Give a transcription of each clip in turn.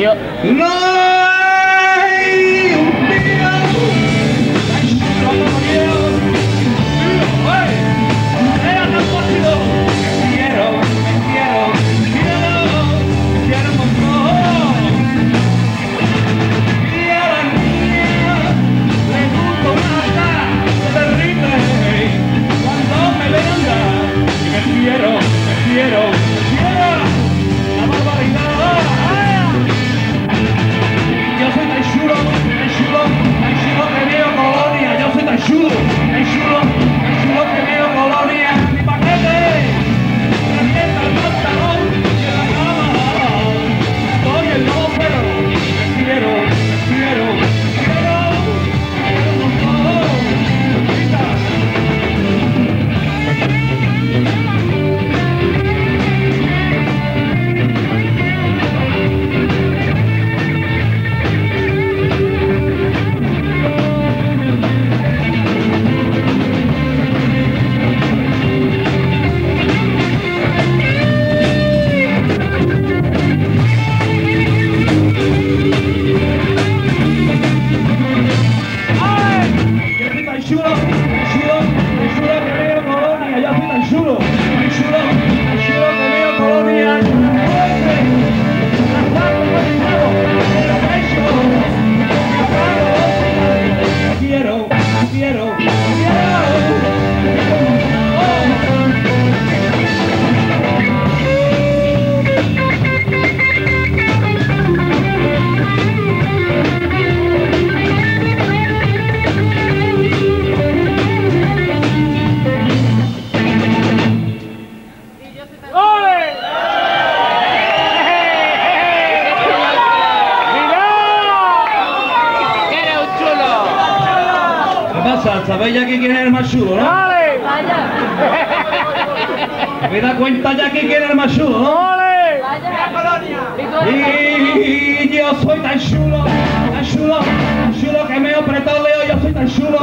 い！く Yo soy ¿Qué pasa? ¿Sabéis ya que quién es el más chulo, no? ¿Me da cuenta ya que quién es el más chulo, no? Y yo soy tan chulo, tan chulo, tan chulo que me apretó Leo, yo soy tan chulo,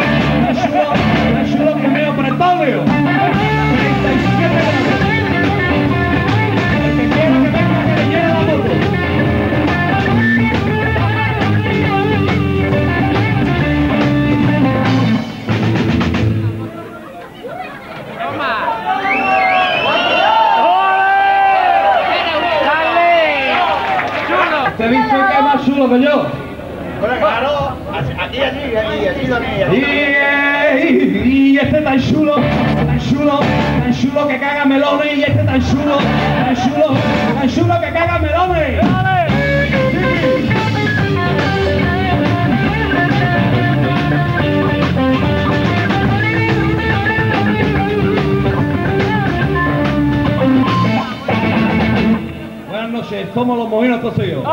¿Te dice que es más chulo que yo? Claro, aquí, aquí, aquí, aquí, Dani, Y, eh, y este tan chulo, tan chulo, tan chulo que caga melones y este tan chulo, somos los mojinos, soy yo.